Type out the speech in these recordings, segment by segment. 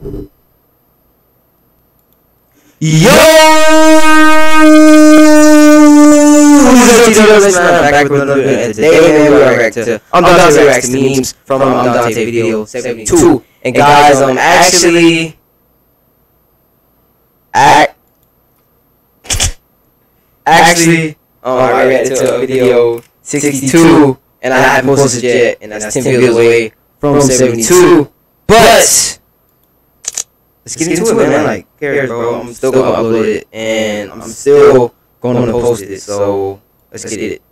Yo! Back with another video, today we are reacting to ImDontai reacts to memes from um, Dontai video 72. And guys, I'm actually act actually um, I reacted to a video 62 and I haven't posted it yet, and that's 10 videos away from 72. But let's get into it, man. Like, cares, bro? I'm still gonna upload it, and I'm still gonna post it. So let's get it.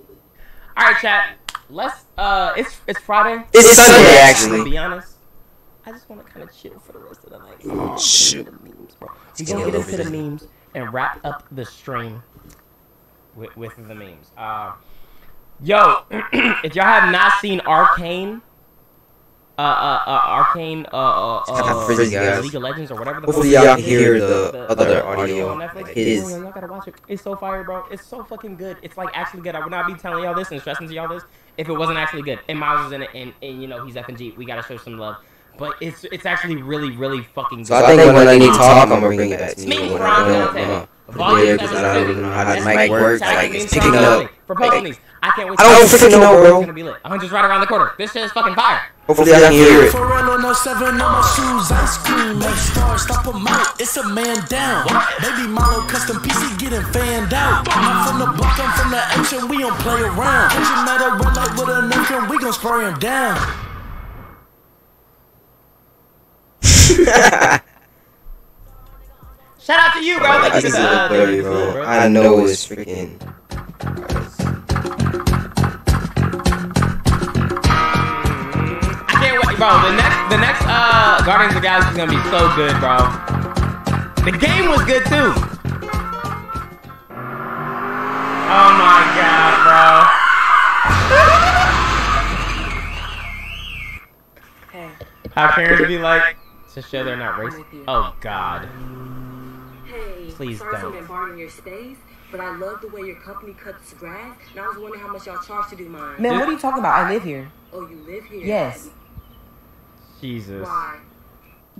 All right, chat. Let's. Uh, it's it's Friday. It's Sunday, To actually. be honest, I just want to kind of chill for the rest of the night. Oh, shoot. The memes, bro. We're gonna get into the memes and wrap up the stream with with the memes. Uh, yo, if y'all have not seen Arcane. Uh, uh, uh, Arcane, uh, uh, uh, frizzy, guys. League of Legends or whatever the Hopefully y'all can hear the other audio, on Netflix. his. Oh, y'all gotta watch it. It's so fire, bro. It's so fucking good. It's like actually good. I would not be telling y'all this and stressing to y'all this if it wasn't actually good. And Miles is in it, and, and you know he's F and G. We gotta show some love. But it's it's actually really really fucking good. So I think when I need to talk, I'm gonna bring it back to me. Memes When for I Ron don't, Dante. uh, it Volume because I don't even know how the mic works. Like it's picking up. For posting these. I can't wait. I don't freaking know, It's bro. gonna be lit. 100's right around the corner. This shit is fucking fire. Hopefully I can hear it. Pharrell on 07 on my shoes, ice cream, next star, stop him out, it's a man down. Baby Milo custom PC getting fanned out. I'm from the block, I'm from the action, we don't play around. Catch him at a red light with a napkin, we gon' spray him down. Shout out to you, bro. Thank I you can for see the, the uh, play, the- bro. bro. I know it's freaking. Bro. The next, the next uh, Guardians of the Galaxy is gonna be so good, bro. The game was good too. Oh my god, bro. Hey, How parents be like to show they're not racist. Oh god. hey, Please sorry don't. for embargoing your space, but I love the way your company cuts grass, and I was wondering how much y'all charge to do mine. Man, what are you talking about? I live here. Oh, you live here? Yes. Jesus. Why?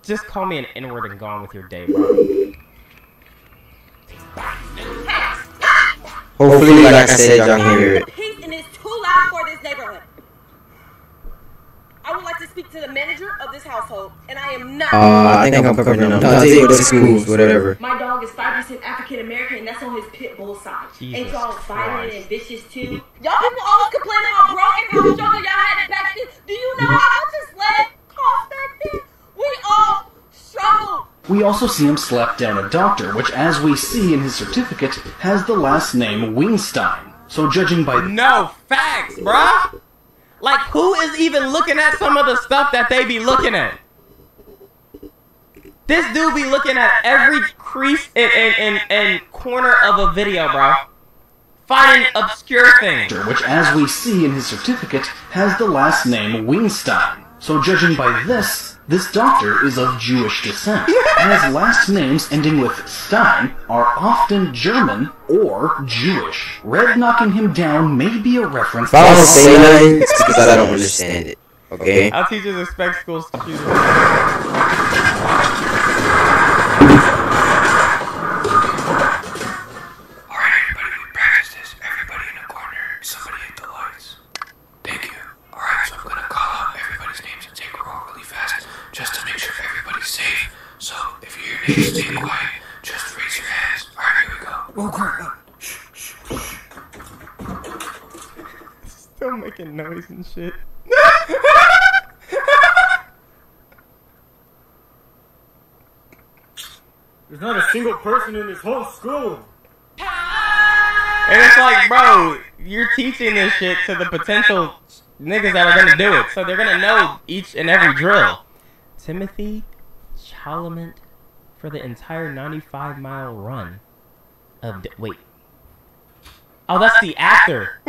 Just call me an N-word and go on with your day, bro. Hopefully, like I said, y'all can hear it. Peace and it's too loud for this neighborhood. I would like to speak to the manager of this household, and I am not. Uh, I think I'm covering enough. Dontai, go to schools, whatever. My dog is 5% African American, and that's on his pit bull side. Jesus Ain't y'all violent and vicious too? Y'all people always complaining how broke and how struggle y'all had it back then. Do you know how much a sled cost back then? We all struggled. We also see him slap down a doctor, which, as we see in his certificate, has the last name Wingstein. So, judging by No facts, bruh. Like, who is even looking at some of the stuff that they be looking at? This dude be looking at every crease and, and, and, and corner of a video, bro. Finding obscure things. which, as we see in his certificate, has the last name Wingstein. So, judging by this, this doctor is of Jewish descent, and his last names ending with Stein are often German or Jewish. Red knocking him down may be a reference If I don't say nothing, it's because I don't understand it. Okay? Our teachers expect schools to choose. Alright, everybody, we practice this. Everybody in the corner, somebody hit the lights. Thank you. Alright, so I'm gonna call out everybody's names and take a roll really fast just to make sure everybody's safe. So, if you stay quiet. Just raise your hands. Alright, here we go. oh Still making noise and shit. There's not a single person in this whole school. And it's like, bro, you're teaching this shit to the potential niggas that are gonna do it. So they're gonna know each and every drill. Timothy Chalamet for the entire 95 mile run of. D- wait. Oh, that's the actor.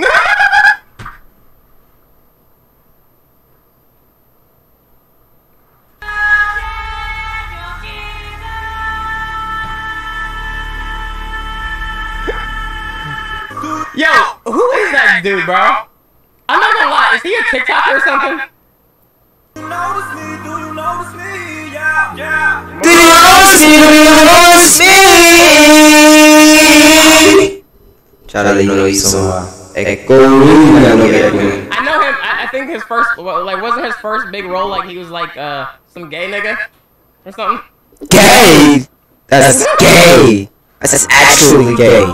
Yo, who is that dude, bro? I'm not gonna lie, is he a TikToker or something? Know you so Echo. I know Echo. I know him. I, I think his first, well, like, wasn't his first big role like he was like uh some gay nigga or something? Gay. That's gay. That's actually gay.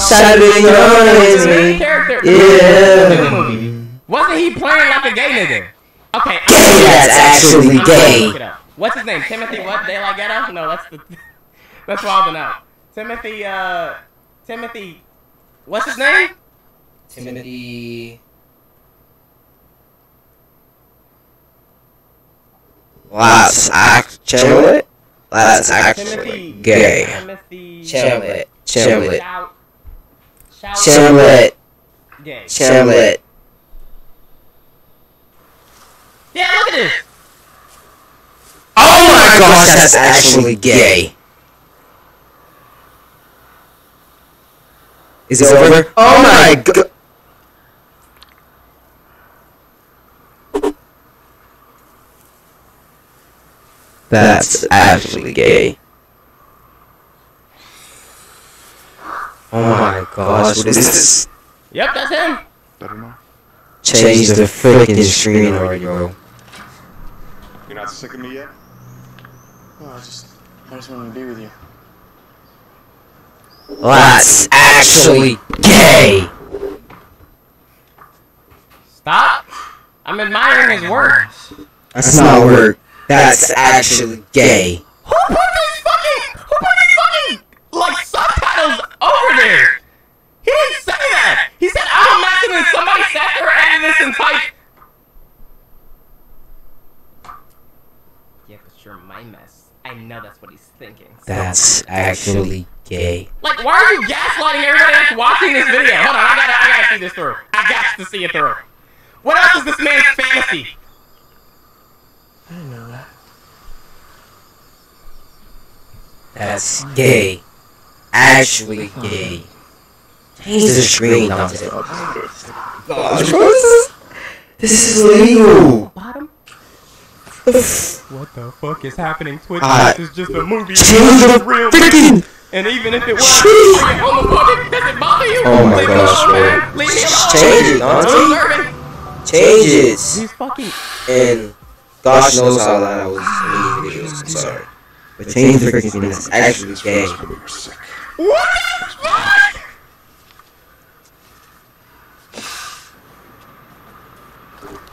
Shout out to you know His me. Yeah. Wasn't he playing like a gay nigga? Okay. Gay, that's actually I'm gonna gay. Look it up. What's his name? Timothy what? De La Ghetto? No, that's the. that's wilding out. Timothy. Uh. Timothy. What's his name? Timothy. That's actually. That's actually Timothy. gay. Timothy. Chamlet. Chamlet. Shout. Shout. Chamlet. Gay. Chamlet. Yeah, look at this. Oh, oh my gosh, that's actually gay. Is it over? Oh, oh my god. That's actually gay. Oh my gosh, what is this? Yep, that's him. Better know. Change the freaking screen already, bro. You're not sick of me yet? I just, I just want to be with you. That's actually gay. Stop. I'm admiring his work. That's not work. That's actually gay. Who put these fucking? Who put these fucking like subtitles over there? He didn't say that. He said, "I'm imagining somebody sat there and this and typed." Yeah, but you're my mess. I know that's what he's thinking. That's actually gay. Like, why are you gaslighting everybody that's watching this video? Hold on, I gotta, I gotta see this through. I got to see it through. What else is this man's fantasy? I didn't know that. That's gay. Actually gay. Change the screen, Dontai. Gosh, this is this is illegal. Bottom. The f- What the fuck is happening? Twitch Ah, this is just a movie. Change It's the real. freaking. And even if it was, Change- homophobic, does it bother you? Oh my Leave gosh, man. Leave me alone. Change it, ImDontai. observing. Change it. These fucking. And gosh knows how loud I was in these videos. I'm sorry. But change the freaking screen. That's actually gay. You're. What the fuck?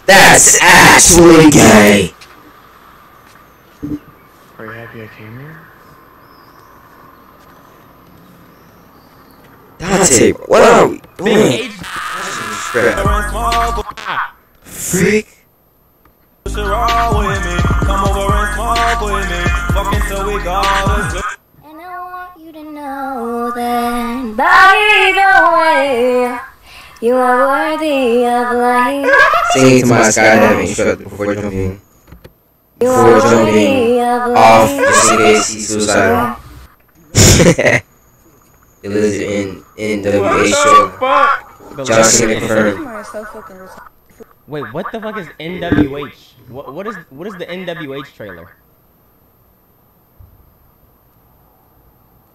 That's actually gay. Are happy I came here? Dontai, bro, what are we doing? Freak. And I want you to know that by the way, you are worthy of life. Singing to my skydiving instructor before jumping You Before are jumping of off life. just in suicidal. it lives in NWA show. Fuck. John Cena confirmed. Wait, what the fuck is NWH? What, what is what is the NWH trailer?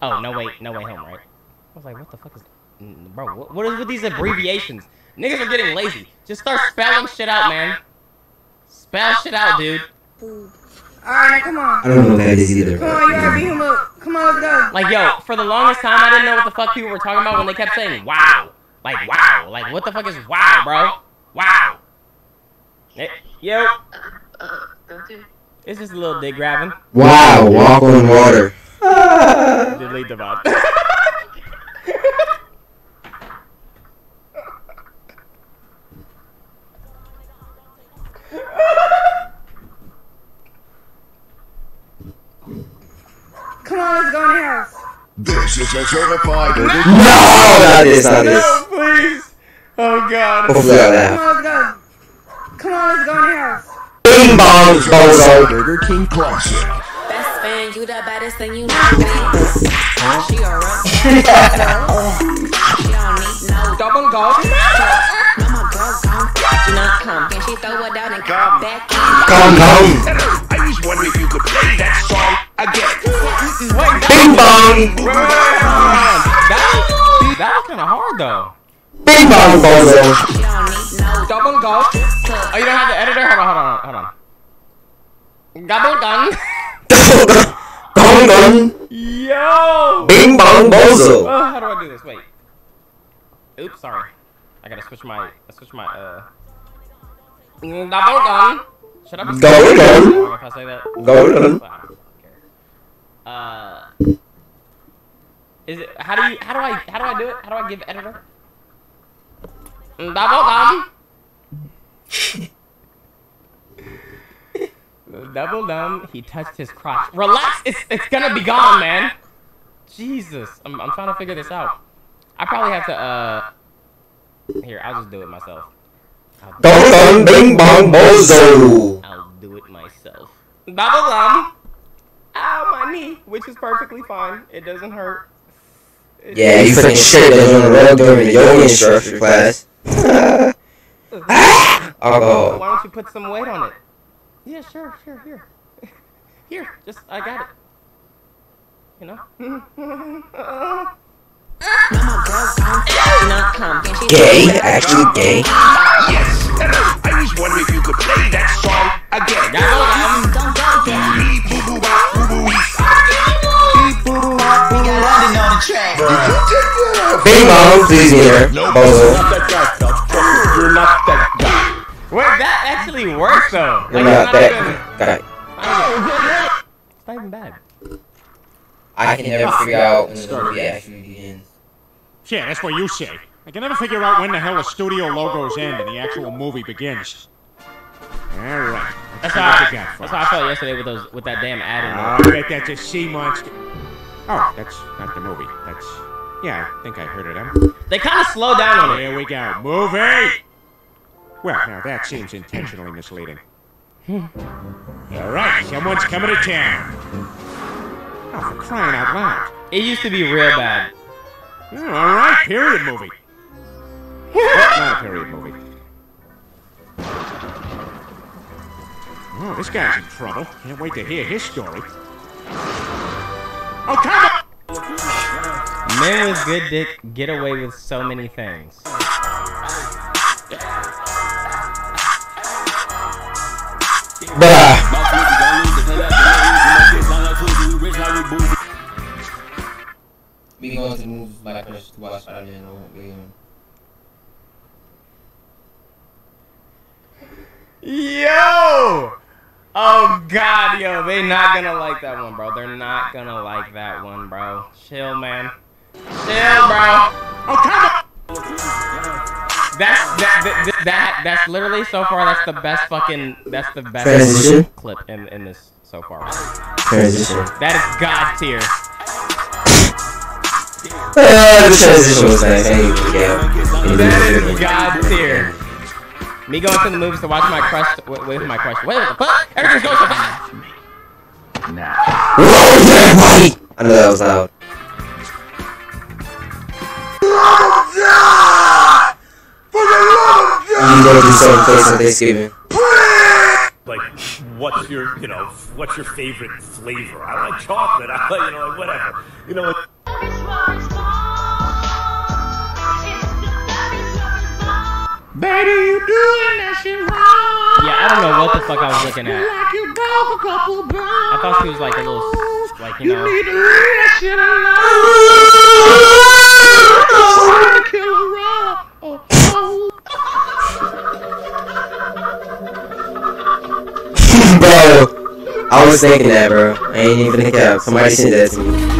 Oh no wait, no way home, right? I was like, what the fuck is, bro? What, what is with these abbreviations? Niggas are getting lazy. Just start spelling shit out, man. Spell shit out, dude. Alright, come on. I don't know what that is either. Come on, you gotta beat him up. Come on, let's go. Like, yo, for the longest time, I didn't know what the fuck people were talking about when they kept saying wow. Like, wow. Like, what the fuck is wow, bro? Wow. Eh, Yo. It's just a little dick grabbing. Wow, walk on water. Delete the bot. Come on, let's go in the house. This is a certified No, not this, not this. no, please. Oh god. Hopefully I Come laugh. on, let's go. Come on, let's go in house. Bing bong, bozo. Burger King Classic. Best friend, you the baddest thing you know. She a rock. She don't need no Double gold. Come. Can she throw it down and come back in? Come, come. I was wondering if you could play that song again. Bing bong. That was, that was kind of hard though. Bing bong, bozo. She don't need no Double go. Oh, you don't have the editor? Hold on, hold on, hold on. Double gun. Gong gong. Yo. Bing bong, bozo. Oh, how do I do this? Wait. Oops, sorry. I gotta switch my, I switch my, uh. Double. Should I be Double. If I say that. Double gun. Wow, I don't care. Uh. Is it? How do you? How do I? How do I do it? How do I give editor? Double gun. Double dumb. He touched his crotch. Relax. It's it's gonna be gone, man. Jesus. I'm I'm trying to figure this out. I probably have to uh. Here, I'll just do it myself. I'll do, Gong gong, bing bong, bozo. I'll do it myself. Dumb. Ow, my knee, which is perfectly fine. It doesn't hurt. It- Yeah, you fucking shit that on the road during the yoga instructor class. Alcohol. Why don't you put some weight on it? Yeah, sure, sure, here. Here, just, I got it. You know? Gay, actually gay. Yes. I was wondering if you could play that song again. don't go down? Beep, boo, boo, bop, boo, boo, wee. Bing bong, please be here. You're not that guy. Wait, that actually works though. You're Like, not it's that even- guy. It's not even bad. I can never figure out when the movie actually begins. Yeah, that's what you say. I can never figure out when the hell the studio logos end and the actual movie begins. Alright. That's how, I, that's how I felt yesterday with those with that damn ad in oh, I there. bet that's a sea monster. Oh, that's not the movie. That's. Yeah, I think I heard of them. They kind of slow down on it. Here we go. Movie! Well, now that seems intentionally misleading. Alright, someone's coming to town. Oh, for crying out loud. It used to be real bad. Alright, period movie. Not a period movie. Oh, this guy's in trouble. Can't wait to hear his story. Oh, come on! Men with good dick get away with so many things. We going to the movies my crush to watch Spider-Man or we going Yo! Oh god, yo, they not gonna like that one, bro. They're not gonna like that one, bro. Chill, man. Chill, bro. Oh, come on! That's that, that, that that's literally so far. That's the best fucking. That's the best Transition? clip in in this so far. Transition. That is god tier. Uh, the transition was nice. I ain't even get That is god tier. Me going to the movies to watch my crush with, with my crush. Wait, what the fuck? Everything's going so fast. I know that was loud. You go to certain place on Thanksgiving. like what's your you know what's your favorite flavor i like chocolate i like you know like whatever you know like, Baby, you doing that shit wrong. Yeah, I don't know what the fuck I was looking at. Like you broke a couple bones. I thought she was like a little, like you know. need to leave that shit alone. Trying to kill a raw. Oh, oh. bro, I was thinking that, bro. I ain't even gonna cap. Somebody sent that to me.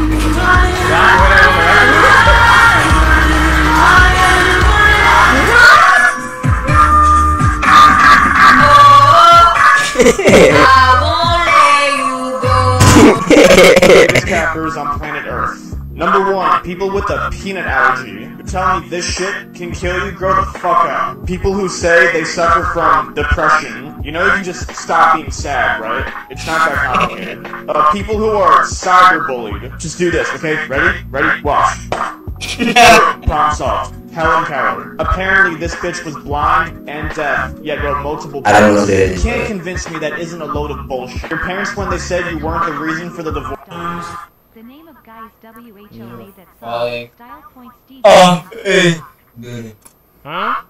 Greatest cappers on planet Earth. Number one, people with a peanut allergy. You're telling me this shit can kill you? Grow the fuck up. People who say they suffer from depression. You know you can just stop being sad, right? It's not that complicated. Uh, people who are cyberbullied. Just do this, okay? Ready? Ready? Watch. Problem solved. Helen Keller. Apparently, this bitch was blind and deaf, yet wrote multiple books. I don't know that. You can't convince me that isn't a load of bullshit. Your parents, when they said you weren't the reason for the divorce. The name of guys WHO made that Fine. song. Style points DJ. Oh, eh. Huh?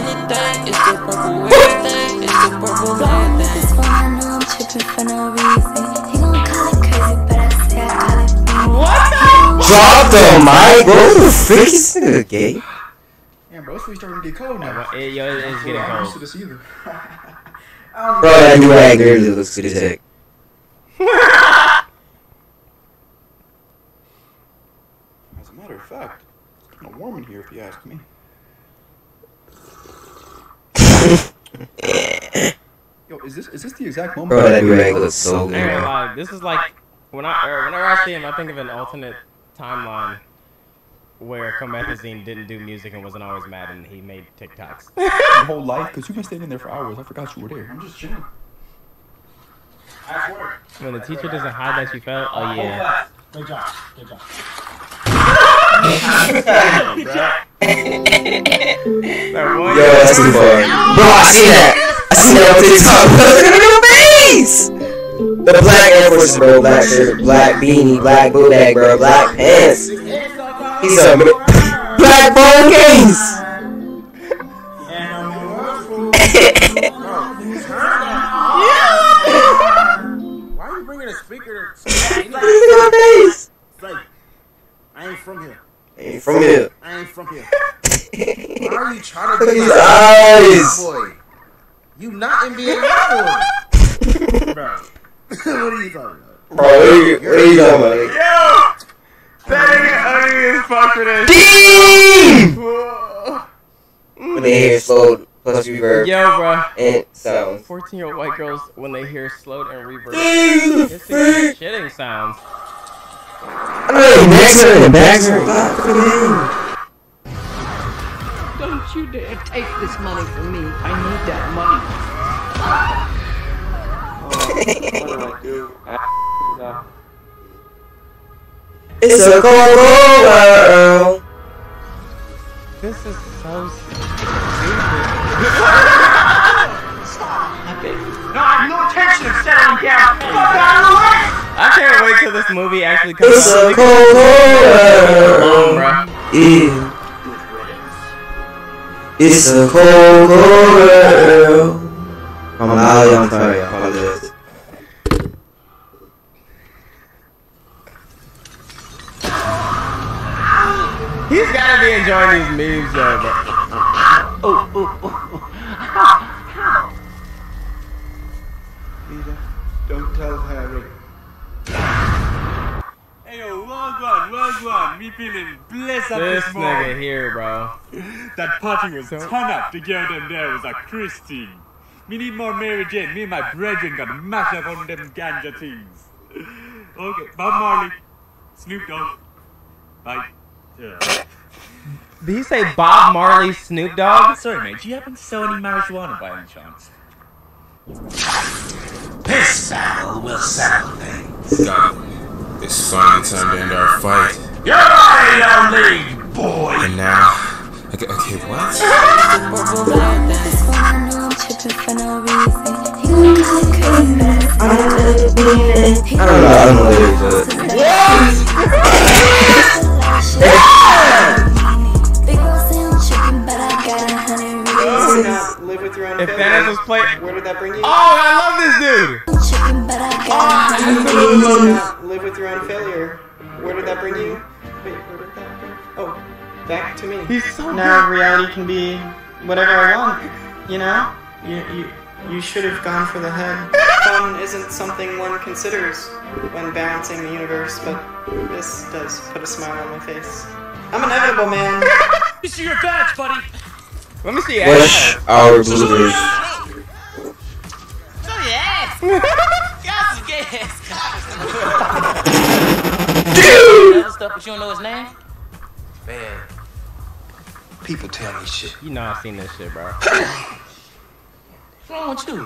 Anything. It's the purple everything. It's the purple everything. This one I know I'm tripping for no reason. He gon' call it crazy, but I say I call it me. What Drop the mic. What the frick is this nigga gay? Yeah, bro, it's really starting to get cold now. the? It, yo, it's getting I'm used to cold. this either. Bro, that new rag literally looks good as heck. As a matter of fact, it's kind of warm in here if you ask me. Yo, is this is this the exact moment? Bro, that new rag looks so I ain't gonna good. lie, this is like when I or whenever I see him, I think of an alternate timeline where Comethazine didn't do music and wasn't always mad, and he made TikToks. Your whole life? Because you've been standing there for hours. I forgot you were there. I'm just chilling. when the teacher doesn't hide that you felt, oh yeah. Good job. Good job. Yo, that's too far. Bro, I see that. I see that on TikTok. Look at the face. The black Air Force, bro. Black shirt, black beanie, black boot bag, bro. Black pants. He's a black bone case. Why are you bringing a speaker to Look at the face. Like, I ain't from here. I Ain't from here. I ain't from here. Why are you trying to Look at be his like eyes. boy? You not NBA boy. Bro. what are you talking about? Bro, what are you, what are you talking about? Yo! That nigga ugly as fuck for this. Damn! When they hear slow plus reverb Yo, bro. and sounds. 14 year old white girls, when they hear slowed and reverb, Damn, it's the shitting sounds. I know their necks hurt and their backs hurt. God, look at him. Don't you dare take this money from me. I need that money. It's a cold, cold world. This is so stupid. Stop! No, I have no intention of settling down. Fuck out of the way! I can't wait till this movie actually comes It's out. a cold, cold world. Yeah. It's a cold, cold world. I'm loud, I'm sorry, I apologize. He's gotta be enjoying these memes though, but Oh, oh, oh. Peter, don't tell Harry. Well done, well done. Me feeling blessed up this this morning. nigga here, bro. That party was turn up The girl them there was a Christine. Me need more Mary Jane. Me and my brethren got mashed up on them ganja things. Okay, Bob Marley, Snoop Dogg. Bye. Yeah. Did he say Bob Marley, Snoop Dogg? Sorry, mate. Do you happen to sell any marijuana by any chance? This battle will settle things. God, it's finally time to end our fight. You're already on lead, boy. And now, okay, okay what? This one I know I'm tripping for no reason. Back to me. He's so now good. reality can be whatever I want. You know, you you you should have gone for the head. Fun isn't something one considers when balancing the universe, but this does put a smile on my face. I'm inevitable, man. You see your badge, buddy. Let me see. your Wish our bloopers. Show your ass. Got some gas. Stuff, but you don't know his name? Man, people tell me shit. You know I've seen this shit, bro. What's wrong with you?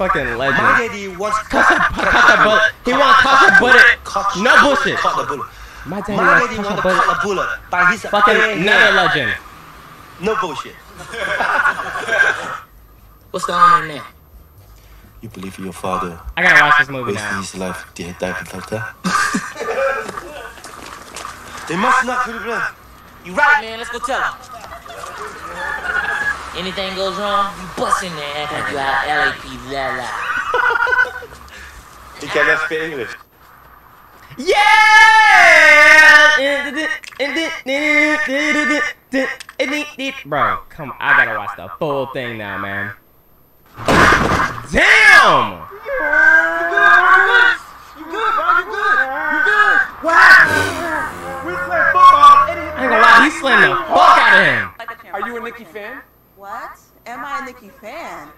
Fucking legend. My daddy wants Cut the, bullet. He want to cut the bullet. No bullshit. Cut the bullet. My daddy My wants daddy to want cut to the bullet. cut the bullet by his Fucking bare another legend. No bullshit. What's going on now? You believe in your father I gotta watch this movie wasted now. his life to dive like that? They must not put it blood. You right, man. Let's go tell him. Anything goes wrong, you bust in there act like you out LAP la la. He cannot speak English. Yeah! Bro, come on. I gotta watch the full thing now, man. Damn! You good, bro? You good? You good? What? We he slammed the fuck out of him. Are you a Nicki fan? What? Am I a Nicki fan?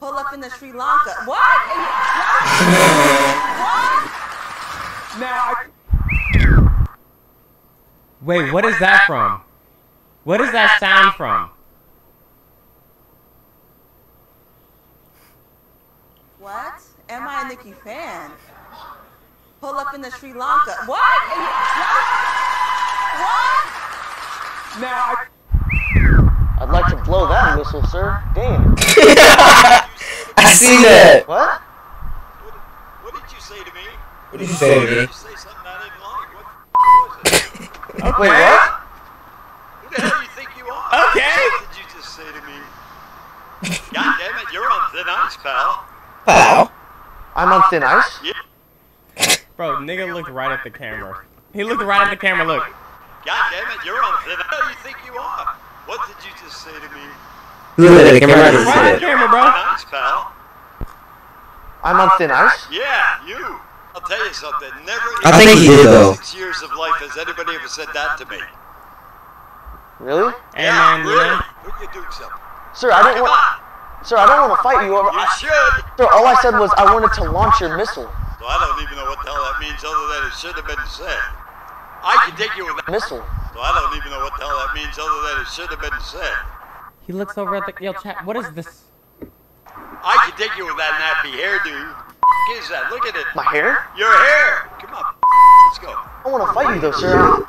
Pull up in the Sri Lanka. What? what? Now, I, Wait, what is that from? What is that sound from? What? Am I a Nicki fan? Pull up in the Sri Lanka. What? What? Now, I, I'd like to blow that whistle, sir. Damn. I see that. What? What did you say to me? What did you say to me? You say something I didn't like. What Wait, what? Who the hell do you think you are? Okay. What did you just say to me? God damn it, you're on thin ice, pal. Wow. I'm on thin ice. Yeah. Bro, nigga looked right at the camera. He looked right at the camera, look. God damn it, you're on thin ice. Do you think you are? What did you just say to me? Look the camera. I didn't at the camera, bro. Thin ice, pal. I'm on thin ice. Yeah, you. I'll tell you something. Never in I think he did, though. six years of life has anybody ever said that to me. Really? Hey, yeah, man, really? know? Look, you're doing something. Sir, I didn't want. Sir, I don't want to fight you. You should. sir, all I said was I wanted to launch your missile. So I don't even know what the hell that means other than it should have been said. I can take you with that. Missile. So I don't even know what the hell that means other than it should have been said. He looks over at the yo chat. What is this? I can take you with that nappy hairdo. What is that? Look at it. My hair? Your hair. Come on. Let's go. I don't want to fight you though, sir.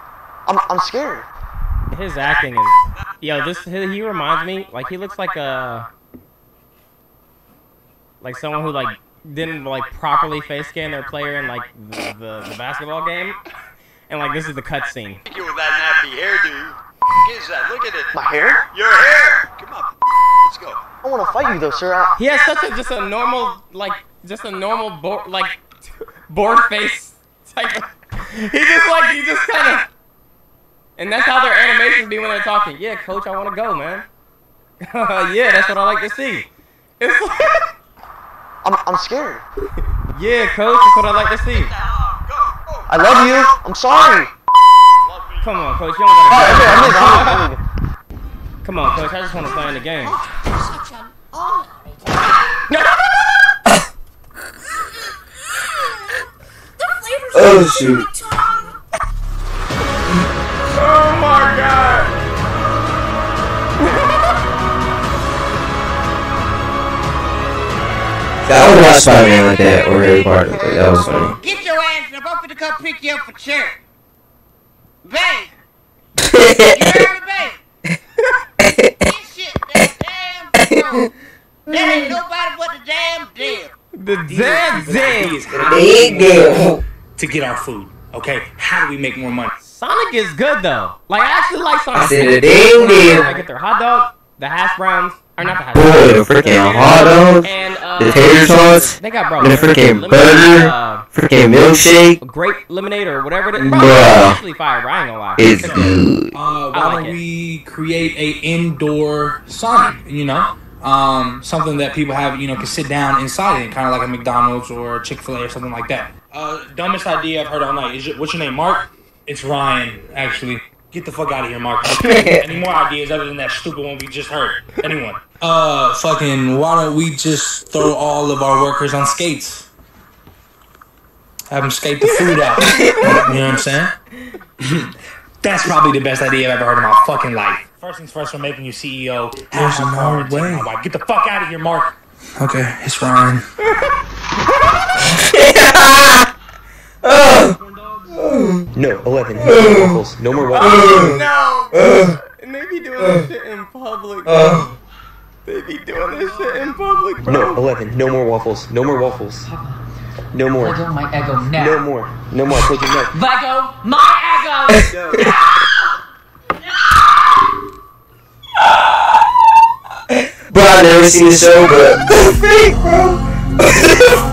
I'm, I'm scared. His acting is yo. This he, he reminds me like he looks like a like someone who like didn't like properly face scan their player in like the, the, the basketball game, and like this is the cutscene. Take you with that nappy hairdo. What is that? Look at it. My hair? Your hair. Come on. Let's go. I want to fight you though, sir. I, He has such a just a normal like just a normal bored like bored face type. Of, he just like he just kind of. And that's how their animations be when they're talking. Yeah, coach, I want to go, man. yeah, that's what I like to see. It's like, I'm, I'm scared. yeah, coach, that's what I like to see. I love you. I'm sorry. Come on, coach, you don't Oh, gotta. okay, I'm leaving, I'm leaving, I'm leaving. Come on, coach, I just want to play in the game. Oh, oh shoot. Oh my god. I would watch Spider-Man like that or Harry Potter. Like, that was funny. Get your ass up. I'm finna come pick you up for church. Babe. you heard me, babe? this shit, that damn bro. That ain't nobody but the damn deal. The damn damn. Big deal. To get our food. Okay? How do we make more money? Sonic is good though. Like I actually like Sonic. I said a damn deal. I get their hot dog, the hash browns, or not the hash Boy, browns. the freaking hot dogs, and uh, the tater tots, They got bro. the freaking butter, uh, freaking milkshake. grape lemonade or whatever it is. Bro, Bruh. it's actually fire. Bro, I ain't gonna lie. It's good. Uh, why like don't it. we create a indoor Sonic? You know, um, something that people have, you know, can sit down inside it, kind of like a McDonald's or Chick Fil A or something like that. Uh, dumbest idea I've heard all night. Is your, what's your name, Mark? It's Ryan, actually. Get the fuck out of here, Mark. Any more ideas other than that stupid one we just heard? Anyone? Uh, fucking. Why don't we just throw all of our workers on skates? Have them skate the food out. you know what I'm saying? That's probably the best idea I've ever heard in my fucking life. First things first, we're making you CEO. There's no way. Get the fuck out of here, Mark. Okay, it's fine. No, 11. No more waffles. No more waffles. no! and they be doing this shit in public. bro. Uh. They be doing this shit in public, bro. No, 11. No more waffles. No more waffles. No more. Lego my Eggo now. No more. No more. I told you no. Lego my Eggo. Bro, I've never seen the show, but fake, bro.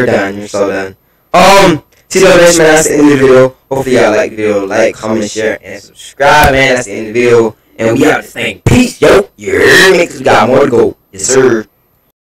You're done. You're so done. Um, see the next man. That's the end of the video. Hopefully y'all like the video. Like, comment, share, and subscribe, man. That's the end of the video. And we out this thing. Peace, yo. Yeah, hear me? 'Cause we got more to go. Yes, sir.